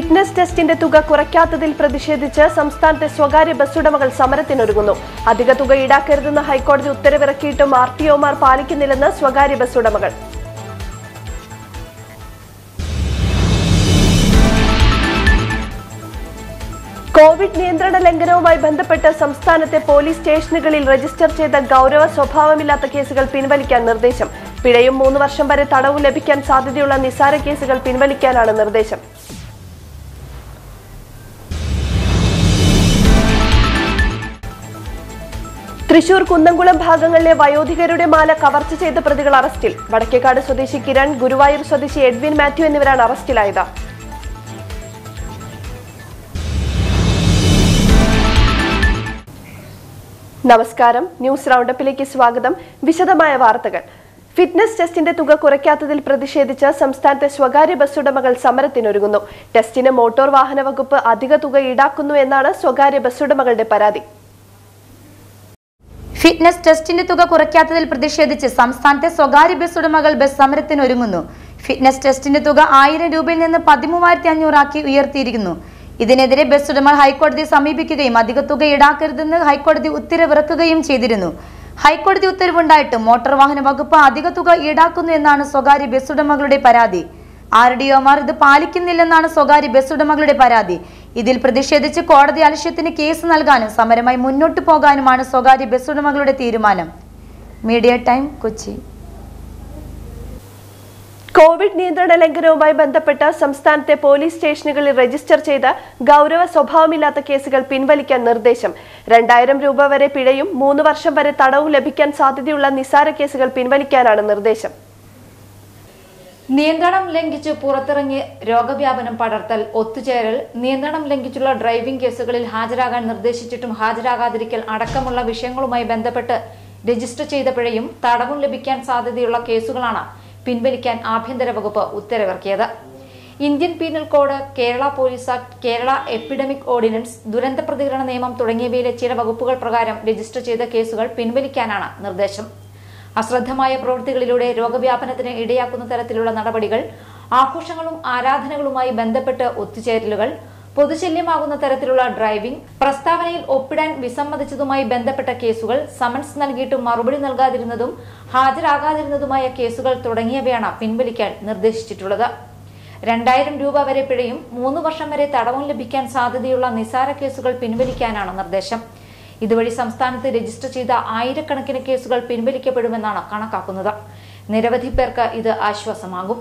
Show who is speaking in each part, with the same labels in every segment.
Speaker 1: Fitness ടെസ്റ്റിന്റെ തുക കുറയ്ക്കാത്തതിൽ പ്രതിഷേധിച്ച് സംസ്ഥാനത്തെ സ്വകാര്യ ബസ്സുടമകൾ സമരത്തിനൊരുങ്ങുന്നു. അധിക തുക ഈടാക്കരുതെന്ന് ഹൈക്കോടതി ഉത്തരവിറക്കിയിട്ടും ആർ ടി ഒമാർ പാലിക്കുന്നില്ലെന്ന് സ്വകാര്യ ബസ്സുടമകൾ കോവിഡ് നിയന്ത്രണ ലംഘനവുമായി ബന്ധപ്പെട്ട് സംസ്ഥാനത്തെ പോലീസ് സ്റ്റേഷനുകളിൽ രജിസ്റ്റർ ചെയ്ത ഗൗരവ സ്വഭാവമില്ലാത്ത കേസുകൾ പിൻവലിക്കാൻ നിർദ്ദേശം. പിഴയും മൂന്ന് വർഷം വരെ തടവും ലഭിക്കാൻ സാധ്യതയുള്ള നിസാര കേസുകൾ പിൻവലിക്കാനാണ് നിർദ്ദേശം. തൃശൂർ കുന്നംകുളം ഭാഗങ്ങളിലെ വയോധികരുടെ മാല കവർച്ച ചെയ്ത പ്രതികൾ അറസ്റ്റിൽ. വടക്കേക്കാട് സ്വദേശി കിരൺ ഗുരുവായൂർ സ്വദേശി എഡ്വിൻ മാത്യു എന്നിവരാണ് അറസ്റ്റിലായത്. നമസ്കാരം. ന്യൂസ് റൗണ്ടപ്പിലേക്ക് സ്വാഗതം. വിശദമായ വാർത്തകൾ. ഫിറ്റ്നസ് ടെസ്റ്റിന്റെ തുക കുറയ്ക്കാത്തതിൽ പ്രതിഷേധിച്ച് സംസ്ഥാനത്തെ സ്വകാര്യ ബസ് ഉടമകൾ സമരത്തിനൊരുങ്ങുന്നു. ടെസ്റ്റിന് മോട്ടോർ വാഹന വകുപ്പ് അധിക തുക ഈടാക്കുന്നു എന്നാണ് സ്വകാര്യ ബസ് ഉടമകളുടെ പരാതി.
Speaker 2: ഫിറ്റ്നസ് ടെസ്റ്റിന്റെ തുക കുറയ്ക്കാത്തതിൽ പ്രതിഷേധിച്ച് സംസ്ഥാനത്തെ സ്വകാര്യ ബസ് ഉടമകൾ ബസ് സമരത്തിന് ഒരുങ്ങുന്നു ഫിറ്റ്നസ് ടെസ്റ്റിന്റെ തുക ആയിരം രൂപയിൽ നിന്ന് പതിമൂവായിരത്തി അഞ്ഞൂറാക്കി ഉയർത്തിയിരിക്കുന്നു. ഇതിനെതിരെ ബസ് ഉടമകൾ ഹൈക്കോടതിയെ സമീപിക്കുകയും അധിക തുക ഈടാക്കരുതെന്ന് ഹൈക്കോടതി ഉത്തരവിറക്കുകയും ചെയ്തിരുന്നു. ഹൈക്കോടതി ഉത്തരവുണ്ടായിട്ടും മോട്ടോർ വാഹന വകുപ്പ് അധിക തുക ഈടാക്കുന്നു എന്നാണ് സ്വകാര്യ ബസ് ഉടമകളുടെ പരാതി. ആർ ഡി ഒമാർ ഇത് പാലിക്കുന്നില്ലെന്നാണ് സ്വകാര്യ ബസ് ഉടമകളുടെ പരാതി. ഇതിൽ പ്രതിഷേധിച്ച് കോടതി അലക്ഷ്യത്തിന് കേസ് നൽകാനും സമരമായി മുന്നോട്ടു പോകാനുമാണ് സ്വകാര്യ ബസ് ഉടമകളുടെ തീരുമാനം. Media time Kochi.
Speaker 1: കോവിഡ് നിയന്ത്രണ ലംഘനവുമായി ബന്ധപ്പെട്ട് സംസ്ഥാനത്തെ പോലീസ് സ്റ്റേഷനുകളിൽ രജിസ്റ്റർ ചെയ്ത ഗൗരവ സ്വഭാവമില്ലാത്ത കേസുകൾ പിൻവലിക്കാൻ നിർദ്ദേശം. രണ്ടായിരം രൂപ വരെ പിഴയും മൂന്ന് വർഷം വരെ തടവും ലഭിക്കാൻ സാധ്യതയുള്ള നിസാര കേസുകൾ പിൻവലിക്കാനാണ് നിർദ്ദേശം.
Speaker 3: നിയന്ത്രണം ലംഘിച്ച് പുറത്തിറങ്ങി രോഗവ്യാപനം പടർത്തൽ ഒത്തുചേരൽ നിയന്ത്രണം ലംഘിച്ചുള്ള ഡ്രൈവിംഗ് കേസുകളിൽ ഹാജരാകാൻ നിർദ്ദേശിച്ചിട്ടും ഹാജരാകാതിരിക്കൽ അടക്കമുള്ള വിഷയങ്ങളുമായി ബന്ധപ്പെട്ട് രജിസ്റ്റർ ചെയ്ത പിഴയും തടവും ലഭിക്കാൻ സാധ്യതയുള്ള കേസുകളാണ് പിൻവലിക്കാൻ ആഭ്യന്തര വകുപ്പ് ഉത്തരവിറക്കിയത്. Indian penal code Kerala police act Kerala epidemic ordinance ദുരന്ത പ്രതികരണ നിയമം തുടങ്ങിയവയിലെ ചില വകുപ്പുകൾ പ്രകാരം രജിസ്റ്റർ ചെയ്ത കേസുകൾ പിൻവലിക്കാനാണ് നിർദ്ദേശം. അശ്രദ്ധമായ പ്രവൃത്തികളിലൂടെ രോഗവ്യാപനത്തിന് ഇടയാക്കുന്ന തരത്തിലുള്ള നടപടികൾ ആഘോഷങ്ങളും ആരാധനകളുമായി ബന്ധപ്പെട്ട് ഒത്തുചേരലുകൾ പൊതുശല്യമാകുന്ന തരത്തിലുള്ള ഡ്രൈവിംഗ് പ്രസ്താവനയിൽ ഒപ്പിടാൻ വിസമ്മതിച്ചതുമായി ബന്ധപ്പെട്ട കേസുകൾ സമൻസ് നൽകിയിട്ടും മറുപടി നൽകാതിരുന്നതും ഹാജരാകാതിരുന്നതുമായ കേസുകൾ തുടങ്ങിയവയാണ് പിൻവലിക്കാൻ നിർദ്ദേശിച്ചിട്ടുള്ളത്. രണ്ടായിരം രൂപ വരെ പിഴയും മൂന്ന് വർഷം വരെ തടവും ലഭിക്കാൻ സാധ്യതയുള്ള നിസാര കേസുകൾ പിൻവലിക്കാനാണ് നിർദ്ദേശം. ഇതുവഴി സംസ്ഥാനത്ത് രജിസ്റ്റർ ചെയ്ത ആയിരക്കണക്കിന് കേസുകൾ പിൻവലിക്കപ്പെടുമെന്നാണ് കണക്കാക്കുന്നത്. നിരവധി പേർക്ക് ഇത് ആശ്വാസമാകും.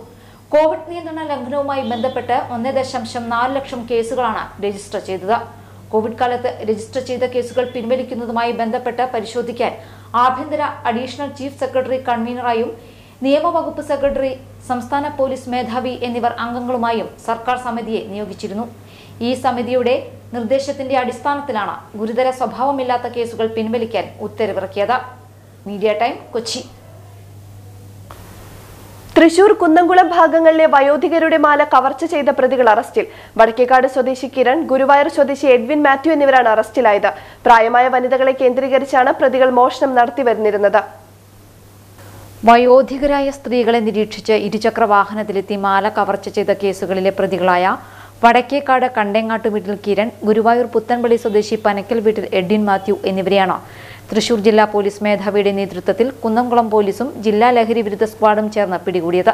Speaker 3: കോവിഡ് നിയന്ത്രണ ലംഘനവുമായി ബന്ധപ്പെട്ട് ഒന്ന് ദശാംശം നാല് ലക്ഷം കേസുകളാണ് രജിസ്റ്റർ ചെയ്തത്. കോവിഡ് കാലത്ത് രജിസ്റ്റർ ചെയ്ത കേസുകൾ പിൻവലിക്കുന്നതുമായി ബന്ധപ്പെട്ട് പരിശോധിക്കാൻ ആഭ്യന്തര അഡീഷണൽ ചീഫ് സെക്രട്ടറി കൺവീനറായും നിയമവകുപ്പ് സെക്രട്ടറി സംസ്ഥാന പോലീസ് മേധാവി എന്നിവർ അംഗങ്ങളുമായും സർക്കാർ സമിതിയെ നിയോഗിച്ചിരുന്നു. ഈ സമിതിയുടെ നിർദ്ദേശത്തിന്റെ അടിസ്ഥാനത്തിലാണ് ഗുരുതര സ്വഭാവമില്ലാത്ത കേസുകൾ പിൻവലിക്കാൻ ഉത്തരവിറക്കിയത്. Media time Kochi.
Speaker 1: Thrissur Kunnamkulam ഭാഗങ്ങളിലെ വയോധികരുടെ മാല കവർച്ച ചെയ്ത പ്രതികൾ അറസ്റ്റിൽ. വടക്കേക്കാട് സ്വദേശി കിരൺ ഗുരുവായൂർ സ്വദേശി എഡ്വിൻ മാത്യു എന്നിവരാണ് അറസ്റ്റിലായത്. പ്രായമായ വനിതകളെ കേന്ദ്രീകരിച്ചാണ് പ്രതികൾ മോഷണം നടത്തി വരുന്നിരുന്നത്.
Speaker 3: വയോധികരായ സ്ത്രീകളെ നിരീക്ഷിച്ച് ഇരുചക്ര വാഹനത്തിലെത്തി മാല കവർച്ച ചെയ്ത കേസുകളിലെ പ്രതികളായ വടക്കേക്കാട് കണ്ടേങ്ങാട്ട് വീട്ടിൽ കിരൺ ഗുരുവായൂർ പുത്തൻപള്ളി സ്വദേശി പനക്കൽ വീട്ടിൽ എഡിൻ മാത്യു എന്നിവരെയാണ്. തൃശൂർ ജില്ലാ പോലീസ് മേധാവിയുടെ നേതൃത്വത്തിൽ കുന്നംകുളം പോലീസും ജില്ലാ ലഹരി വിരുദ്ധ സ്ക്വാഡും ചേർന്ന് പിടികൂടിയത്.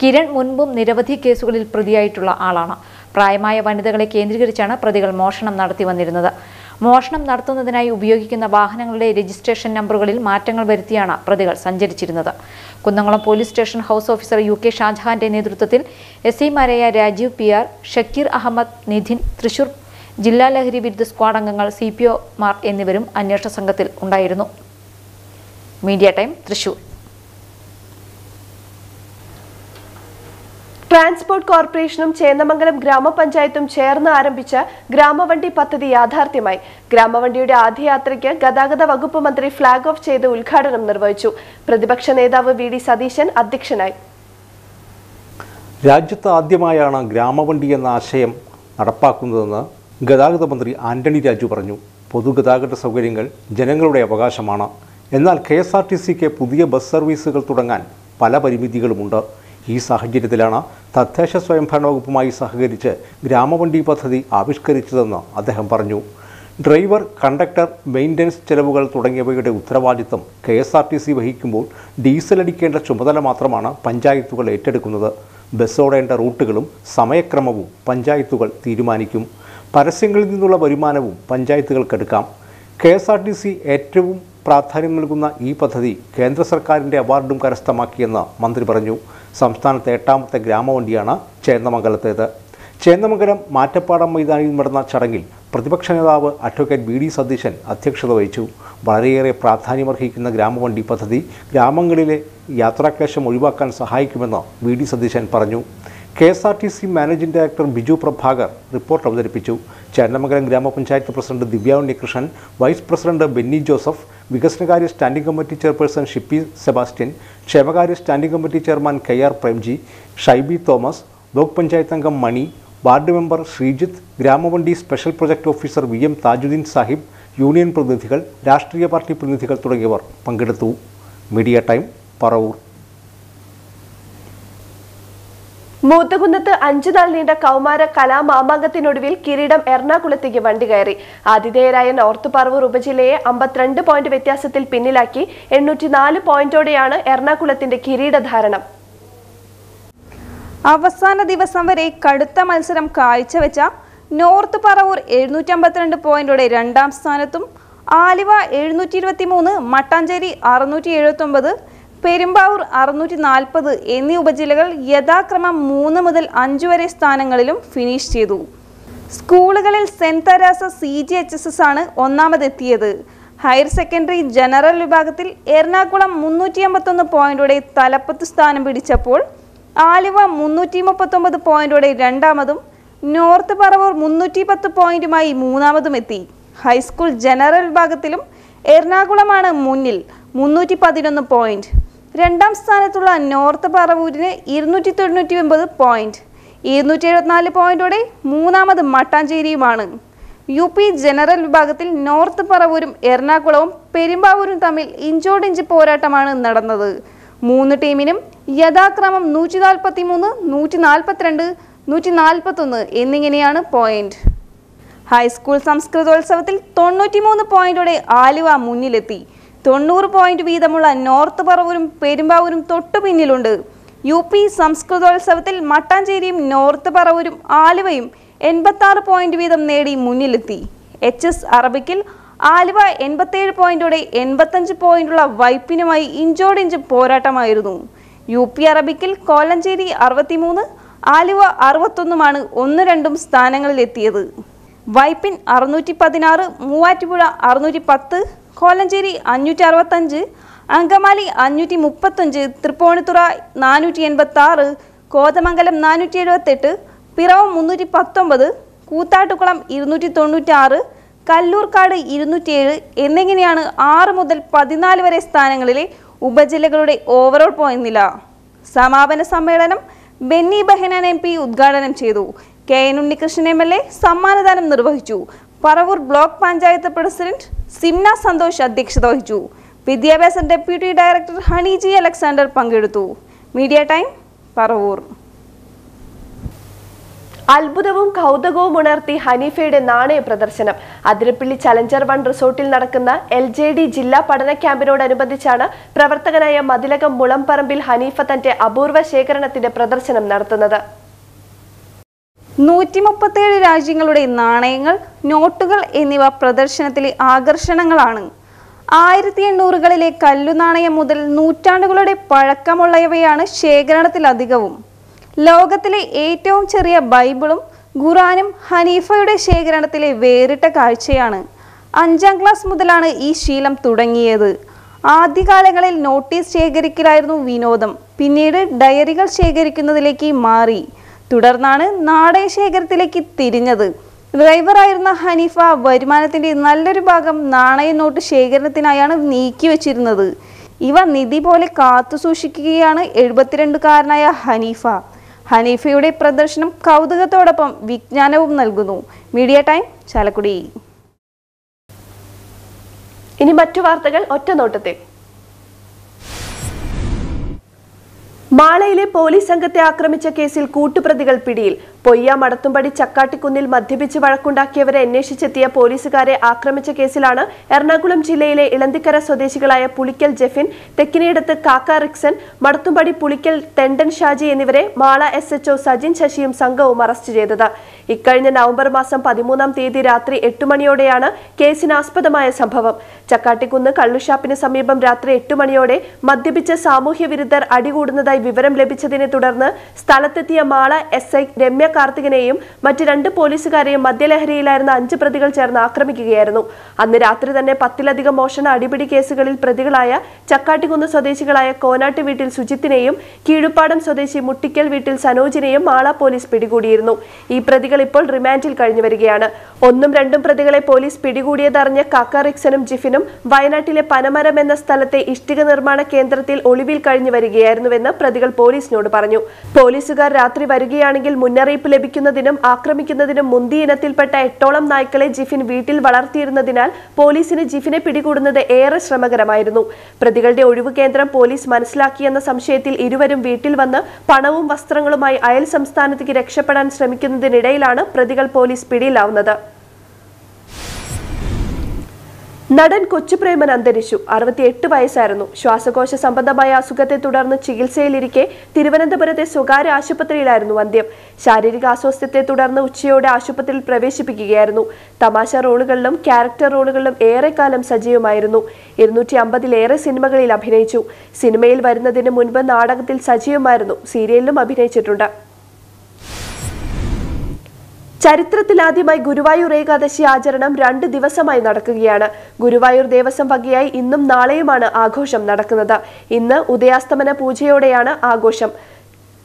Speaker 3: കിരൺ മുൻപും നിരവധി കേസുകളിൽ പ്രതിയായിട്ടുള്ള ആളാണ്. പ്രായമായ വനിതകളെ കേന്ദ്രീകരിച്ചാണ് പ്രതികൾ മോഷണം നടത്തി വന്നിരുന്നത്. മോഷണം നടത്തുന്നതിനായി ഉപയോഗിക്കുന്ന വാഹനങ്ങളുടെ രജിസ്ട്രേഷൻ നമ്പറുകളിൽ മാറ്റങ്ങൾ വരുത്തിയാണ് പ്രതികൾ സഞ്ചരിച്ചിരുന്നത്. Kunnamkulam police station house officer U K ഷാജഹാന്റെ നേതൃത്വത്തിൽ എസ് ഐമാരായ രാജീവ് പി ആർ ഷക്കീർ അഹമ്മദ് നിധിൻ തൃശൂർ ജില്ലാ ലഹരി വിരുദ്ധ സ്ക്വാഡ് അംഗങ്ങൾ സി പി ഒ മാർ എന്നിവരും അന്വേഷണ സംഘത്തിൽ ഉണ്ടായിരുന്നു. Media time Thrissur.
Speaker 1: ട്രാൻസ്പോർട്ട് കോർപ്പറേഷനും ചേന്നമംഗലം ഗ്രാമപഞ്ചായത്തും ചേർന്ന് ആരംഭിച്ച ഗ്രാമവണ്ടി പദ്ധതി യാഥാർത്ഥ്യമായി. ഗ്രാമവണ്ടിയുടെ ആദ്യ യാത്രയ്ക്ക് ഗതാഗത വകുപ്പ് മന്ത്രി ഫ്ളാഗ് ഓഫ് ചെയ്ത് ഉദ്ഘാടനം നിർവഹിച്ചു. പ്രതിപക്ഷ നേതാവ് വി ഡി സതീശൻ അധ്യക്ഷനായി.
Speaker 4: രാജ്യത്ത് ആദ്യമായാണ് ഗ്രാമവണ്ടി എന്ന ആശയം നടപ്പാക്കുന്നതെന്ന് ഗതാഗത മന്ത്രി ആന്റണി രാജു പറഞ്ഞു. പൊതുഗതാഗത സൗകര്യങ്ങൾ ജനങ്ങളുടെ അവകാശമാണ്. എന്നാൽ കെ എസ് ആർ ടി സിക്ക് പുതിയ ബസ് സർവീസുകൾ തുടങ്ങാൻ പല പരിമിതികളുമുണ്ട്. ഈ സാഹചര്യത്തിലാണ് തദ്ദേശ സ്വയംഭരണ വകുപ്പുമായി സഹകരിച്ച് ഗ്രാമവണ്ടി പദ്ധതി ആവിഷ്കരിച്ചതെന്ന് അദ്ദേഹം പറഞ്ഞു. ഡ്രൈവർ കണ്ടക്ടർ മെയിന്റനൻസ് ചെലവുകൾ തുടങ്ങിയവയുടെ ഉത്തരവാദിത്തം K S R T C വഹിക്കുമ്പോൾ diesel അടിക്കേണ്ട ചുമതല മാത്രമാണ് പഞ്ചായത്തുകൾ ഏറ്റെടുക്കുന്നത്. ബസ് ഓടേണ്ട റൂട്ടുകളും സമയക്രമവും പഞ്ചായത്തുകൾ തീരുമാനിക്കും. പരസ്യങ്ങളിൽ നിന്നുള്ള വരുമാനവും പഞ്ചായത്തുകൾക്കെടുക്കാം K S R T C ഏറ്റവും പ്രാധാന്യം നൽകുന്ന ഈ പദ്ധതി കേന്ദ്ര സർക്കാരിന്റെ അവാർഡും കരസ്ഥമാക്കിയെന്ന് മന്ത്രി പറഞ്ഞു. സംസ്ഥാനത്തെ എട്ടാമത്തെ ഗ്രാമവണ്ടിയാണ് ചേന്ദമംഗലത്തേത് ചേന്ദമംഗലം മാറ്റപ്പാടം മൈതാനിയിൽ നടന്ന ചടങ്ങിൽ പ്രതിപക്ഷ നേതാവ് അഡ്വക്കേറ്റ് ബി ഡി സതീശൻ അധ്യക്ഷത വഹിച്ചു. വളരെയേറെ പ്രാധാന്യമർഹിക്കുന്ന ഗ്രാമവണ്ടി പദ്ധതി ഗ്രാമങ്ങളിലെ യാത്രാക്ലേശം ഒഴിവാക്കാൻ സഹായിക്കുമെന്ന് ബി ഡി സതീശൻ പറഞ്ഞു. K S R T C managing director Biju Prabhakar report അവതരിപ്പിച്ചു. ചേന്നമംഗലം ഗ്രാമപഞ്ചായത്ത് president Divya Unnikrishnan vice president Benny Joseph വികസനകാര്യ standing committee chairperson Shippy Sebastian ക്ഷേമകാര്യ standing committee chairman K R Premji Shaiby Thomas block panchayat അംഗം Mani ward member Sreejith ഗ്രാമവണ്ടി special project officer V M Thajudheen Sahib union പ്രതിനിധികൾ രാഷ്ട്രീയ party പ്രതിനിധികൾ തുടങ്ങിയവർ പങ്കെടുത്തു. Media time Paravur.
Speaker 1: മൂത്തകുന്നത്ത് അഞ്ചു നാൾ നീണ്ട കൗമാര കലാമാമാങ്കത്തിനൊടുവിൽ കിരീടം എറണാകുളത്തേക്ക് വണ്ടി കയറി. ആതിഥേയരായ നോർത്ത് പറവൂർ ഉപജില്ലയെ അമ്പത്തിരണ്ട് പോയിന്റ് വ്യത്യാസത്തിൽ പിന്നിലാക്കി എണ്ണൂറ്റി നാല് പോയിന്റോടെയാണ് എറണാകുളത്തിന്റെ കിരീടധാരണം.
Speaker 5: അവസാന ദിവസം വരെ കടുത്ത മത്സരം കാഴ്ചവെച്ച നോർത്ത് പറവൂർ എഴുന്നൂറ്റമ്പത്തിരണ്ട് പോയിന്റോടെ രണ്ടാം സ്ഥാനത്തും ആലുവ എഴുന്നൂറ്റി ഇരുപത്തി മൂന്ന് മട്ടാഞ്ചേരി അറുന്നൂറ്റി എഴുപത്തി ഒമ്പത് പെരുമ്പാവൂർ അറുന്നൂറ്റി നാൽപ്പത് എന്നീ ഉപജില്ലകൾ യഥാക്രമം മൂന്ന് മുതൽ അഞ്ചു വരെ സ്ഥാനങ്ങളിലും ഫിനിഷ് ചെയ്തു. സ്കൂളുകളിൽ saint Teresa C G H S S ആണ് ഒന്നാമതെത്തിയത്. ഹയർ സെക്കൻഡറി ജനറൽ വിഭാഗത്തിൽ എറണാകുളം മുന്നൂറ്റി അമ്പത്തൊന്ന് പോയിന്റോടെ തലപ്പത്ത് സ്ഥാനം പിടിച്ചപ്പോൾ ആലുവ മുന്നൂറ്റി മുപ്പത്തൊമ്പത് പോയിന്റോടെ രണ്ടാമതും നോർത്ത് പറവൂർ മുന്നൂറ്റി പത്ത് പോയിന്റുമായി മൂന്നാമതും എത്തി. ഹൈസ്കൂൾ ജനറൽ വിഭാഗത്തിലും എറണാകുളമാണ് മുന്നിൽ മുന്നൂറ്റി പതിനൊന്ന് പോയിന്റ്. രണ്ടാം സ്ഥാനത്തുള്ള നോർത്ത് പറവൂരിന് ഇരുന്നൂറ്റി തൊണ്ണൂറ്റി ഒമ്പത് പോയിന്റ് ഇരുന്നൂറ്റി എഴുപത്തിനാല് പോയിന്റോടെ മൂന്നാമത് മട്ടാഞ്ചേരിയുമാണ്. യു പി ജനറൽ വിഭാഗത്തിൽ നോർത്ത് പറവൂരും എറണാകുളവും പെരുമ്പാവൂരും തമ്മിൽ ഇഞ്ചോടിഞ്ച് പോരാട്ടമാണ് നടന്നത്. മൂന്ന് ടീമിനും യഥാക്രമം നൂറ്റി നാൽപ്പത്തി മൂന്ന് നൂറ്റി നാൽപ്പത്തിരണ്ട് നൂറ്റി നാൽപ്പത്തൊന്ന് എന്നിങ്ങനെയാണ് പോയിന്റ് ഹൈസ്കൂൾ സംസ്കൃതോത്സവത്തിൽ തൊണ്ണൂറ്റിമൂന്ന് പോയിന്റോടെ ആലുവ മുന്നിലെത്തി. തൊണ്ണൂറ് പോയിന്റ് വീതമുള്ള നോർത്ത് പറവൂരും പെരുമ്പാവൂരും തൊട്ടു പിന്നിലുണ്ട്. യു പി സംസ്കൃതോത്സവത്തിൽ മട്ടാഞ്ചേരിയും നോർത്ത് പറവൂരും ആലുവയും എൺപത്തി പോയിന്റ് വീതം നേടി മുന്നിലെത്തി. എച്ച് എസ് അറബിക്കിൽ ആലുവ എൺപത്തേഴ് പോയിന്റോടെ എൺപത്തഞ്ച് പോയിന്റുള്ള വൈപ്പിനുമായി ഇഞ്ചോടിഞ്ച് പോരാട്ടമായിരുന്നു. യു പി അറബിക്കിൽ കോലഞ്ചേരി അറുപത്തിമൂന്ന് ആലുവ അറുപത്തൊന്നുമാണ് ഒന്ന് രണ്ടും സ്ഥാനങ്ങളിലെത്തിയത്. വൈപ്പിൻ അറുന്നൂറ്റി പതിനാറ് മൂവാറ്റുപുഴ അറുന്നൂറ്റി പത്ത് കോലഞ്ചേരി അഞ്ഞൂറ്റി അറുപത്തഞ്ച് അങ്കമാലി അഞ്ഞൂറ്റി മുപ്പത്തഞ്ച് തൃപ്പൂണിത്തുറ നാനൂറ്റി എൺപത്തി ആറ് കോതമംഗലം നാനൂറ്റി എഴുപത്തെട്ട് പിറവം മുന്നൂറ്റി പത്തൊമ്പത് കൂത്താട്ടുകുളം ഇരുന്നൂറ്റി തൊണ്ണൂറ്റി ആറ് കല്ലൂർക്കാട് ഇരുന്നൂറ്റിയേഴ് എന്നിങ്ങനെയാണ് ആറ് മുതൽ പതിനാല് വരെ സ്ഥാനങ്ങളിലെ ഉപജില്ലകളുടെ ഓവറോൾ പോയിന്റ് നില. സമാപന സമ്മേളനം ബെന്നി ബെഹനാൻ എം പി ഉദ്ഘാടനം ചെയ്തു. K N Unnikrishnan M L A സമ്മാനദാനം നിർവഹിച്ചു. പറവൂർ ബ്ലോക്ക് പഞ്ചായത്ത് പ്രസിഡന്റ് സിംന സന്തോഷ് അധ്യക്ഷത വഹിച്ചു. വിദ്യാഭ്യാസ deputy director Honey G Alexander പങ്കെടുത്തു. Media time Paravur.
Speaker 1: അത്ഭുതവും കൗതുകവും ഉണർത്തി ഹനീഫയുടെ നാണയ പ്രദർശനം. അതിരപ്പിള്ളി ചലഞ്ചർ വൺ റിസോർട്ടിൽ നടക്കുന്ന എൽ ജെ ഡി ജില്ലാ പഠന ക്യാമ്പിനോടനുബന്ധിച്ചാണ് പ്രവർത്തകനായ മതിലകം മുളംപറമ്പിൽ ഹനീഫ തന്റെ അപൂർവ ശേഖരണത്തിന്റെ പ്രദർശനം നടത്തുന്നത്.
Speaker 5: നൂറ്റി മുപ്പത്തേഴ് രാജ്യങ്ങളുടെ നാണയങ്ങൾ നോട്ടുകൾ എന്നിവ പ്രദർശനത്തിലെ ആകർഷണങ്ങളാണ്. ആയിരത്തി എണ്ണൂറുകളിലെ കല്ലുനാണയം മുതൽ നൂറ്റാണ്ടുകളുടെ പഴക്കമുള്ളവയാണ് ശേഖരണത്തിലധികവും. ലോകത്തിലെ ഏറ്റവും ചെറിയ ബൈബിളും ഖുറാനും ഹനീഫയുടെ ശേഖരണത്തിലെ വേറിട്ട കാഴ്ചയാണ്. അഞ്ചാം ക്ലാസ് മുതലാണ് ഈ ശീലം തുടങ്ങിയത്. ആദ്യകാലങ്ങളിൽ നോട്ടീസ് ശേഖരിക്കലായിരുന്നു വിനോദം. പിന്നീട് ഡയറികൾ ശേഖരിക്കുന്നതിലേക്ക് മാറി. തുടർന്നാണ് നാടക ശേഖരത്തിലേക്ക് തിരിഞ്ഞത്. ഡ്രൈവറായിരുന്ന ഹനീഫ വരുമാനത്തിന്റെ നല്ലൊരു ഭാഗം നാണയ നോട്ട് ശേഖരണത്തിനായാണ് നീക്കിവെച്ചിരുന്നത് ഇവ നിധി പോലെ കാത്തു സൂക്ഷിക്കുകയാണ് എഴുപത്തിരണ്ടുകാരനായ ഹനീഫ. ഹനീഫയുടെ പ്രദർശനം കൗതുകത്തോടൊപ്പം വിജ്ഞാനവും നൽകുന്നു. Media time Chalakudy.
Speaker 1: ഇനി മറ്റു വാർത്തകൾ ഒറ്റ നോട്ടത്തിൽ. മാളയിലെ പോലീസ് സംഘത്തെ ആക്രമിച്ച കേസിൽ കൂട്ടുപ്രതികൾ പിടിയിൽ പൊയ്യ മടത്തുംപടി ചക്കാട്ടിക്കുന്നിൽ മദ്യപിച്ച് വഴക്കുണ്ടാക്കിയവരെ അന്വേഷിച്ചെത്തിയ പോലീസുകാരെ ആക്രമിച്ച കേസിലാണ് എറണാകുളം ജില്ലയിലെ ഇളന്തിക്കര സ്വദേശികളായ പുളിക്കൽ ജെഫിൻ തെക്കിനിടത്ത് കാക്ക റിക്സൻ മടത്തുംപടി പുളിക്കൽ തെണ്ടൻ ഷാജി എന്നിവരെ Mala S H O Sajin ശശിയും സംഘവും അറസ്റ്റ് ചെയ്തത്. ഇക്കഴിഞ്ഞ നവംബർ മാസം പതിമൂന്നാം തീയതി രാത്രി എട്ട് മണിയോടെയാണ് കേസിനാസ്പദമായ സംഭവം. ചക്കാട്ടിക്കുന്ന് കള്ളുഷാപ്പിന് സമീപം രാത്രി എട്ട് മണിയോടെ മദ്യപിച്ച സാമൂഹ്യ വിരുദ്ധർ അടികൂടുന്നതായി വിവരം ലഭിച്ചതിനെ തുടർന്ന് സ്ഥലത്തെത്തിയ മാള എസ് ഐ രമ്യ കാർത്തികനെയും മറ്റ് രണ്ട് പോലീസുകാരെയും മദ്യലഹരിയിലായിരുന്ന അഞ്ച് പ്രതികൾ ചേർന്ന് ആക്രമിക്കുകയായിരുന്നു. അന്ന് രാത്രി തന്നെ പത്തിലധികം മോഷണ അടിപിടി കേസുകളിൽ പ്രതികളായ ചക്കാട്ടിക്കുന്ന് സ്വദേശികളായ കോനാട്ട് വീട്ടിൽ സുജിത്തിനെയും കീഴുപ്പാടം സ്വദേശി മുട്ടിക്കൽ വീട്ടിൽ സനോജിനെയും മാള പോലീസ് പിടികൂടിയിരുന്നു. ഈ പ്രതികൾ ഇപ്പോൾ റിമാൻഡിൽ കഴിഞ്ഞു വരികയാണ്. ഒന്നും രണ്ടും പ്രതികളെ പോലീസ് പിടികൂടിയതറിഞ്ഞ കാക്ക റിക്സനും ജിഫിനും വയനാട്ടിലെ പനമരം എന്ന സ്ഥലത്തെ ഇഷ്ടിക നിർമ്മാണ കേന്ദ്രത്തിൽ ഒളിവിൽ കഴിഞ്ഞു വരികയായിരുന്നുവെന്ന് പ്രതികൾ പോലീസിനോട് പറഞ്ഞു. പോലീസുകാർ രാത്രി വരികയാണെങ്കിൽ മുന്നറിയിപ്പ് ലഭിക്കുന്നതിനും ആക്രമിക്കുന്നതിനും മുന്തി ഇനത്തിൽപ്പെട്ട എട്ടോളം നായ്ക്കളെ ജിഫിൻ വീട്ടിൽ വളർത്തിയിരുന്നതിനാൽ പോലീസിന് ജിഫിനെ പിടികൂടുന്നത് ഏറെ ശ്രമകരമായിരുന്നു. പ്രതികളുടെ ഒഴിവു കേന്ദ്രം പോലീസ് മനസ്സിലാക്കിയെന്ന സംശയത്തിൽ ഇരുവരും വീട്ടിൽ വന്ന് പണവും വസ്ത്രങ്ങളുമായി അയൽ സംസ്ഥാനത്തേക്ക് രക്ഷപ്പെടാൻ ശ്രമിക്കുന്നതിനിടയിലാണ് പ്രതികൾ പോലീസ് പിടിയിലാവുന്നത്. നടൻ കൊച്ചുപ്രേമൻ അന്തരിച്ചു. അറുപത്തിയെട്ട് വയസ്സായിരുന്നു. ശ്വാസകോശ സംബന്ധമായ അസുഖത്തെ തുടർന്ന് ചികിത്സയിലിരിക്കെ തിരുവനന്തപുരത്തെ സ്വകാര്യ ആശുപത്രിയിലായിരുന്നു അന്ത്യം. ശാരീരിക അസ്വസ്ഥത്തെ തുടർന്ന് ഉച്ചയോടെ ആശുപത്രിയിൽ പ്രവേശിപ്പിക്കുകയായിരുന്നു. തമാശ റോളുകളിലും ക്യാരക്ടർ റോളുകളിലും ഏറെക്കാലം സജീവമായിരുന്നു. ഇരുന്നൂറ്റി അമ്പതിലേറെ സിനിമകളിൽ അഭിനയിച്ചു. സിനിമയിൽ വരുന്നതിന് മുൻപ് നാടകത്തിൽ സജീവമായിരുന്നു. സീരിയലിലും അഭിനയിച്ചിട്ടുണ്ട്. ചരിത്രത്തിലാദ്യമായി ഗുരുവായൂർ ഏകാദശി ആചരണം രണ്ട് ദിവസമായി നടക്കുകയാണ്. ഗുരുവായൂർ ദേവസ്വം വകയായി ഇന്നും നാളെയുമാണ് ആഘോഷം നടക്കുന്നത്. ഇന്ന് ഉദയാസ്തമന പൂജയോടെയാണ് ആഘോഷം.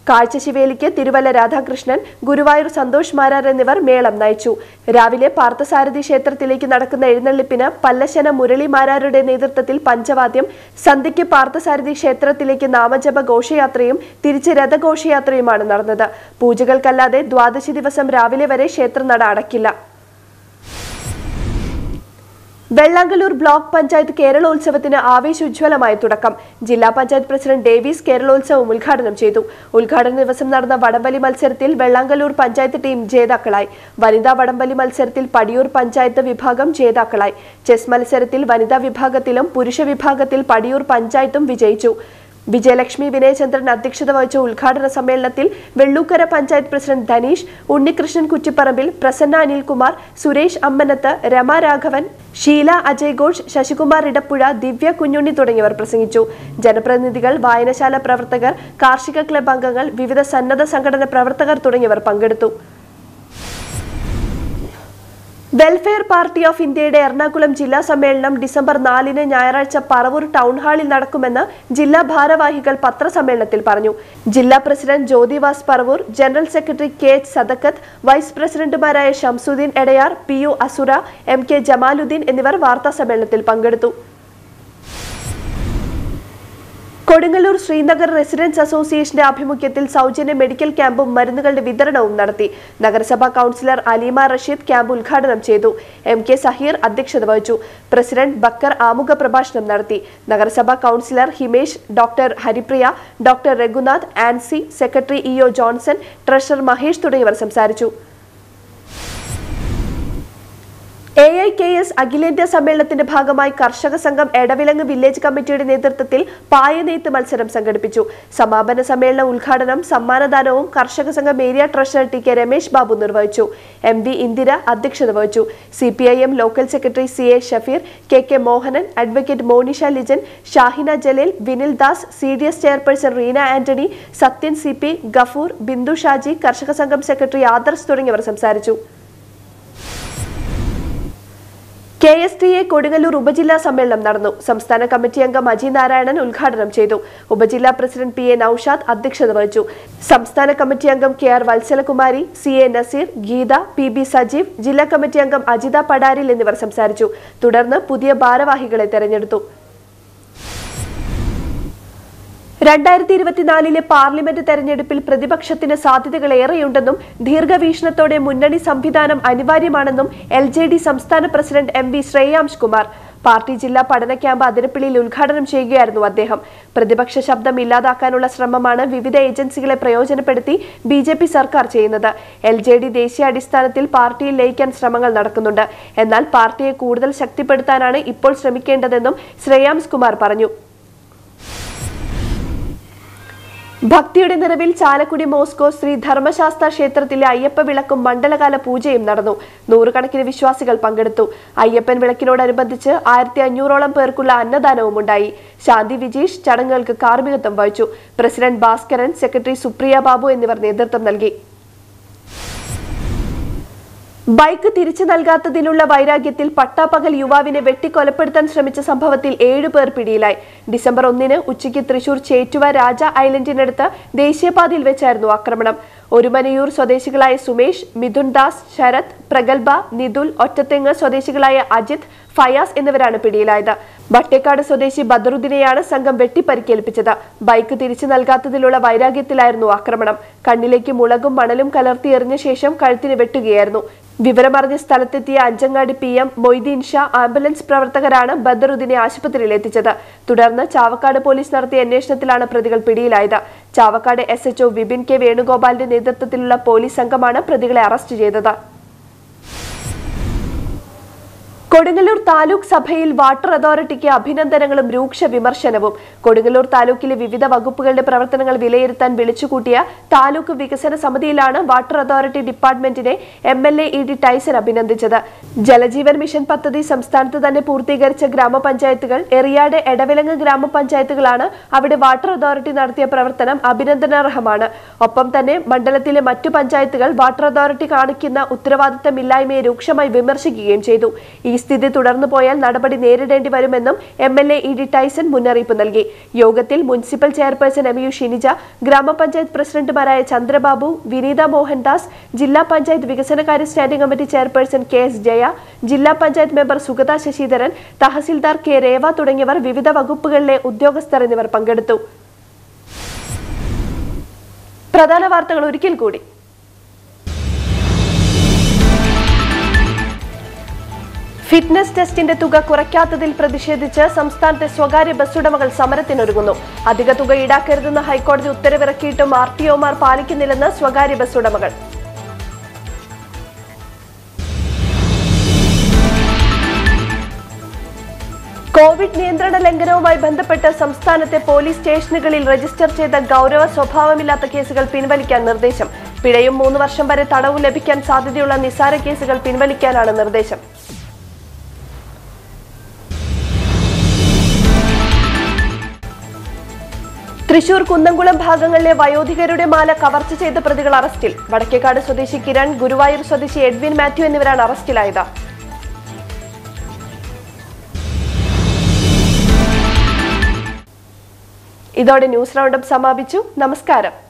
Speaker 1: കാഴ്ചശിവേലിക്ക് തിരുവല്ല രാധാകൃഷ്ണൻ ഗുരുവായൂർ സന്തോഷ് മാരാർ എന്നിവർ മേളം നയിച്ചു. രാവിലെ പാർത്ഥസാരഥി ക്ഷേത്രത്തിലേക്ക് നടക്കുന്ന എഴുന്നള്ളിപ്പിന് പല്ലശന മുരളി മാരാരുടെ നേതൃത്വത്തിൽ പഞ്ചവാദ്യം സന്ധ്യയ്ക്ക് പാർത്ഥസാരഥി ക്ഷേത്രത്തിലേക്ക് നാമജപ ഘോഷയാത്രയും തിരിച്ച് രഥഘോഷയാത്രയുമാണ് നടന്നത്. പൂജകൾക്കല്ലാതെ ദ്വാദശി ദിവസം രാവിലെ വരെ ക്ഷേത്രനട അടക്കില്ല. വെള്ളാങ്കല്ലൂർ ബ്ലോക്ക് പഞ്ചായത്ത് കേരളോത്സവത്തിന് ആവേശോജ്വലമായ തുടക്കം. ജില്ലാ പഞ്ചായത്ത് പ്രസിഡന്റ് ഡേവിസ് കേരളോത്സവം ഉദ്ഘാടനം ചെയ്തു. ഉദ്ഘാടന ദിവസം നടന്ന വടംവലി മത്സരത്തിൽ വെള്ളാങ്കല്ലൂർ പഞ്ചായത്ത് ടീം ജേതാക്കളായി. വനിതാ വടംവലി മത്സരത്തിൽ പടിയൂർ പഞ്ചായത്ത് വിഭാഗം ജേതാക്കളായി. ചെസ് മത്സരത്തിൽ വനിതാ വിഭാഗത്തിലും പുരുഷ വിഭാഗത്തിൽ പടിയൂർ പഞ്ചായത്തും വിജയിച്ചു. വിജയലക്ഷ്മി വിനയചന്ദ്രൻ അധ്യക്ഷത വഹിച്ച ഉദ്ഘാടന സമ്മേളനത്തിൽ വെള്ളൂക്കര പഞ്ചായത്ത് പ്രസിഡന്റ് ധനീഷ് ഉണ്ണികൃഷ്ണൻ കുറ്റിപ്പറമ്പിൽ പ്രസന്ന അനിൽകുമാർ സുരേഷ് അമ്മനത്ത് രമ രാഘവൻ ഷീല അജയ് ഘോഷ് ശശികുമാർ ഇടപ്പുഴ ദിവ്യ കുഞ്ഞുണ്ണി തുടങ്ങിയവർ പ്രസംഗിച്ചു. ജനപ്രതിനിധികൾ വായനശാല പ്രവർത്തകർ കാർഷിക ക്ലബ് അംഗങ്ങൾ വിവിധ സന്നദ്ധ സംഘടന പ്രവർത്തകർ തുടങ്ങിയവർ പങ്കെടുത്തു. വെൽഫെയർ പാർട്ടി ഓഫ് ഇന്ത്യയുടെ എറണാകുളം ജില്ലാ സമ്മേളനം ഡിസംബർ നാലിന് ഞായറാഴ്ച പറവൂർ ടൗൺ ഹാളിൽ നടക്കുമെന്ന് ജില്ലാ ഭാരവാഹികൾ പത്രസമ്മേളനത്തിൽ പറഞ്ഞു. ജില്ലാ president Jyothivas Paravur general secretary K H Sadakkath vice പ്രസിഡന്റുമാരായ Shamsudheen Edayar P U Asura M K Jamaludheen എന്നിവർ വാർത്താസമ്മേളനത്തിൽ പങ്കെടുത്തു. കൊടുങ്ങല്ലൂർ ശ്രീനഗർ റെസിഡൻസ് അസോസിയേഷന്റെ ആഭിമുഖ്യത്തിൽ സൗജന്യ മെഡിക്കൽ ക്യാമ്പും മരുന്നുകളുടെ വിതരണവും നടത്തി. നഗരസഭാ കൌൺസിലർ അലീമ റഷീദ് ക്യാമ്പ് ഉദ്ഘാടനം ചെയ്തു. എം കെ സഹീർ അധ്യക്ഷത വഹിച്ചു. പ്രസിഡന്റ് ബക്കർ ആമുഖ പ്രഭാഷണം നടത്തി. നഗരസഭാ councillor Himesh doctor Haripriya doctor Raghunath Ancy secretary E O Johnson treasurer Mahesh തുടങ്ങിയവർ സംസാരിച്ചു. എ ഐ കെ എസ് അഖിലേന്ത്യാ സമ്മേളനത്തിന്റെ ഭാഗമായി കർഷക സംഘം എടവിലങ്ങ് വില്ലേജ് കമ്മിറ്റിയുടെ നേതൃത്വത്തിൽ പായനെയ്ത്ത് മത്സരം സംഘടിപ്പിച്ചു. സമാപന സമ്മേളന ഉദ്ഘാടനം സമ്മാനദാനവും കർഷക സംഘം area treasurer T K Ramesh Babu നിർവഹിച്ചു. എം വി ഇന്ദിര അധ്യക്ഷത വഹിച്ചു. C P I M local secretary C A Shafeer K K Mohanan advocate Monisha Lijan Shahina Jaleel Vinil Das C D S chairperson Reena Antony Sathyan C P Gafoor Bindu Shaji കർഷക സംഘം secretary Adarsh തുടങ്ങിയവർ സംസാരിച്ചു. K S T A Kodungallur ഉപജില്ലാ സമ്മേളനം നടന്നു. സംസ്ഥാന committee അംഗം അജി നാരായണൻ ഉദ്ഘാടനം ചെയ്തു. ഉപജില്ലാ പ്രസിഡന്റ് പി എ നൌഷാദ് അധ്യക്ഷത വഹിച്ചു. സംസ്ഥാന കമ്മിറ്റി അംഗം K R Vatsalakumari C A Naseer Geetha P B Sajeev ജില്ലാ കമ്മിറ്റി അംഗം അജിത പടാരിൽ എന്നിവർ സംസാരിച്ചു. തുടർന്ന് പുതിയ ഭാരവാഹികളെ തെരഞ്ഞെടുത്തു. രണ്ടായിരത്തി ഇരുപത്തിനാലിലെ പാർലമെന്റ് തെരഞ്ഞെടുപ്പിൽ പ്രതിപക്ഷത്തിന് സാധ്യതകൾ ഏറെയുണ്ടെന്നും ദീർഘവീക്ഷണത്തോടെ മുന്നണി സംവിധാനം അനിവാര്യമാണെന്നും എൽ ജെ ഡി സംസ്ഥാന president M V Shreyams Kumar. Party ജില്ലാ പഠന ക്യാമ്പ് അതിരപ്പിള്ളിയിൽ ഉദ്ഘാടനം ചെയ്യുകയായിരുന്നു അദ്ദേഹം. പ്രതിപക്ഷ ശബ്ദം ഇല്ലാതാക്കാനുള്ള ശ്രമമാണ് വിവിധ ഏജൻസികളെ പ്രയോജനപ്പെടുത്തി ബി ജെ പി സർക്കാർ ചെയ്യുന്നത്. എൽ ജെ ഡി ദേശീയ അടിസ്ഥാനത്തിൽ പാർട്ടിയിൽ ലയിക്കാൻ ശ്രമങ്ങൾ നടക്കുന്നുണ്ട്. എന്നാൽ പാർട്ടിയെ കൂടുതൽ ശക്തിപ്പെടുത്താനാണ് ഇപ്പോൾ ശ്രമിക്കേണ്ടതെന്നും ശ്രേയാംസ് കുമാർ പറഞ്ഞു. ഭക്തിയുടെ നിറവിൽ ചാലക്കുടി മോസ്കോ ശ്രീ ധർമ്മശാസ്ത്ര ക്ഷേത്രത്തിലെ അയ്യപ്പ വിളക്കും മണ്ഡലകാല പൂജയും നടന്നു. നൂറുകണക്കിന് വിശ്വാസികൾ പങ്കെടുത്തു. അയ്യപ്പൻ വിളക്കിനോടനുബന്ധിച്ച് ആയിരത്തി അഞ്ഞൂറോളം പേർക്കുള്ള അന്നദാനവും ഉണ്ടായി. ശാന്തി വിജീഷ് ചടങ്ങുകൾക്ക് കാർമികത്വം വഹിച്ചു. പ്രസിഡന്റ് ഭാസ്കരൻ സെക്രട്ടറി സുപ്രിയ ബാബു എന്നിവർ നേതൃത്വം നൽകി. ബൈക്ക് തിരിച്ചു നൽകാത്തതിലുള്ള വൈരാഗ്യത്തിൽ പട്ടാപ്പകൽ യുവാവിനെ വെട്ടിക്കൊലപ്പെടുത്താൻ ശ്രമിച്ച സംഭവത്തിൽ ഏഴുപേർ പിടിയിലായി. ഡിസംബർ ഒന്നിന് ഉച്ചയ്ക്ക് തൃശൂർ ചേറ്റുവ രാജ ഐലൻഡിനടുത്ത് ദേശീയപാതയിൽ വെച്ചായിരുന്നു ആക്രമണം. ഒരുമനയൂർ സ്വദേശികളായ സുമേഷ് മിഥുൻ ദാസ് ശരത് പ്രഗൽഭ നിതുൽ ഒറ്റത്തെങ്ങ് സ്വദേശികളായ അജിത് ഫയാസ് എന്നിവരാണ് പിടിയിലായത്. വട്ടേക്കാട് സ്വദേശി ബദറുദ്ദീനെയാണ് സംഘം വെട്ടിപ്പരിക്കേൽപ്പിച്ചത്. ബൈക്ക് തിരിച്ചു നൽകാത്തതിലുള്ള വൈരാഗ്യത്തിലായിരുന്നു ആക്രമണം. കണ്ണിലേക്ക് മുളകും മണലും കലർത്തി എറിഞ്ഞ ശേഷം കഴുത്തിന് വെട്ടുകയായിരുന്നു. വിവരമറിഞ്ഞ സ്ഥലത്തെത്തിയ Anchangadi P M Moideen Shah ambulance പ്രവർത്തകരാണ് ബദറുദ്ദീനെ ആശുപത്രിയിൽ എത്തിച്ചത്. തുടർന്ന് ചാവക്കാട് പോലീസ് നടത്തിയ അന്വേഷണത്തിലാണ് പ്രതികൾ പിടിയിലായത്. Chavakkad S H O Vipin K വേണുഗോപാലിന്റെ നേതൃത്വത്തിലുള്ള പോലീസ് സംഘമാണ് പ്രതികളെ അറസ്റ്റ് ചെയ്തത്. കൊടുങ്ങല്ലൂർ താലൂക്ക് സഭയിൽ വാട്ടർ അതോറിറ്റിക്ക് അഭിനന്ദനങ്ങളും രൂക്ഷ വിമർശനവും. കൊടുങ്ങല്ലൂർ താലൂക്കിലെ വിവിധ വകുപ്പുകളുടെ പ്രവർത്തനങ്ങൾ വിലയിരുത്താൻ വിളിച്ചുകൂട്ടിയ താലൂക്ക് വികസന സമിതിയിലാണ് water authority ഡിപ്പാർട്ട്മെന്റിനെ M L A E D Tyson അഭിനന്ദിച്ചത്. Jal Jeevan mission പദ്ധതി സംസ്ഥാനത്ത് തന്നെ പൂർത്തീകരിച്ച ഗ്രാമപഞ്ചായത്തുകൾ എറിയാട് എടവിലങ്ങ് ഗ്രാമപഞ്ചായത്തുകളാണ് അവിടെ വാട്ടർ അതോറിറ്റി നടത്തിയ പ്രവർത്തനം അഭിനന്ദനാർഹമാണ്. ഒപ്പം തന്നെ മണ്ഡലത്തിലെ മറ്റു പഞ്ചായത്തുകൾ വാട്ടർ അതോറിറ്റി കാണിക്കുന്ന ഉത്തരവാദിത്തമില്ലായ്മയെ രൂക്ഷമായി വിമർശിക്കുകയും ചെയ്തു. ഈ സ്ഥിതി തുടർന്നു പോയാൽ നടപടി നേരിടേണ്ടി വരുമെന്നും M L A E D Tyson മുന്നറിയിപ്പ് നൽകി. യോഗത്തിൽ municipal chairperson M U Shinija ഗ്രാമപഞ്ചായത്ത് പ്രസിഡന്റുമാരായ ചന്ദ്രബാബു വിനീത മോഹൻദാസ് ജില്ലാ പഞ്ചായത്ത് വികസനകാര്യ standing committee chairperson K S Jaya ജില്ലാ പഞ്ചായത്ത് മെമ്പർ സുഗത ശശിധരൻ തഹസിൽദാർ കെ രേവ തുടങ്ങിയവർ വിവിധ വകുപ്പുകളിലെ ഉദ്യോഗസ്ഥർ എന്നിവർ പങ്കെടുത്തു. പ്രധാന വാർത്തകൾ ഒരിക്കൽ കൂടി. ഫിറ്റ്നസ് ടെസ്റ്റിന്റെ തുക കുറയ്ക്കാത്തതിൽ പ്രതിഷേധിച്ച് സംസ്ഥാനത്തെ സ്വകാര്യ ബസ്സുടമകൾ സമരത്തിനൊരുങ്ങുന്നു. അധിക തുക ഈടാക്കരുതെന്ന് ഹൈക്കോടതി ഉത്തരവിറക്കിയിട്ടും ആർ ടി ഒമാർ പാലിക്കുന്നില്ലെന്ന് സ്വകാര്യ ബസ്സുടമകൾ കോവിഡ് നിയന്ത്രണ ലംഘനവുമായി ബന്ധപ്പെട്ട് സംസ്ഥാനത്തെ പോലീസ് സ്റ്റേഷനുകളിൽ രജിസ്റ്റർ ചെയ്ത ഗൗരവ സ്വഭാവമില്ലാത്ത കേസുകൾ പിൻവലിക്കാൻ നിർദ്ദേശം. പിഴയും മൂന്ന് വർഷം വരെ തടവും ലഭിക്കാൻ സാധ്യതയുള്ള നിസാര കേസുകൾ പിൻവലിക്കാനാണ് നിർദ്ദേശം. തൃശൂർ കുന്നംകുളം ഭാഗങ്ങളിലെ വയോധികരുടെ മാല കവർച്ച ചെയ്ത പ്രതികൾ അറസ്റ്റിൽ. വടക്കേക്കാട് സ്വദേശി കിരൺ ഗുരുവായൂർ സ്വദേശി എഡ്വിൻ മാത്യു എന്നിവരാണ് അറസ്റ്റിലായത്. ഇതോടെ ന്യൂസ് റൗണ്ടപ്പ് സമാപിച്ചു. നമസ്കാരം.